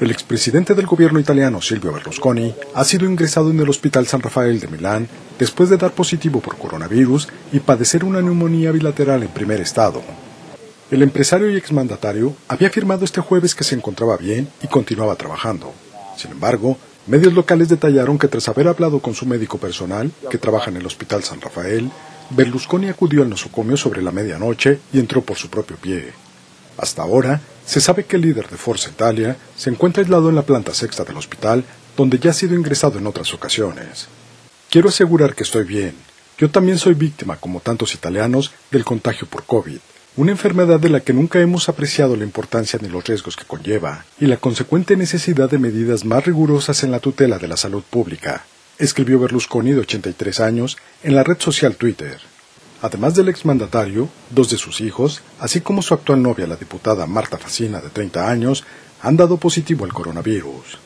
El expresidente del gobierno italiano Silvio Berlusconi ha sido ingresado en el Hospital San Rafael de Milán después de dar positivo por coronavirus y padecer una neumonía bilateral en primer estado. El empresario y exmandatario había afirmado este jueves que se encontraba bien y continuaba trabajando. Sin embargo, medios locales detallaron que tras haber hablado con su médico personal, que trabaja en el Hospital San Rafael, Berlusconi acudió al nosocomio sobre la medianoche y entró por su propio pie. Hasta ahora, se sabe que el líder de Forza Italia se encuentra aislado en la planta sexta del hospital, donde ya ha sido ingresado en otras ocasiones. Quiero asegurar que estoy bien. Yo también soy víctima, como tantos italianos, del contagio por COVID, una enfermedad de la que nunca hemos apreciado la importancia ni los riesgos que conlleva, y la consecuente necesidad de medidas más rigurosas en la tutela de la salud pública, escribió Berlusconi de 83 años en la red social Twitter. Además del exmandatario, dos de sus hijos, así como su actual novia, la diputada Marta Facina, de 30 años, han dado positivo al coronavirus.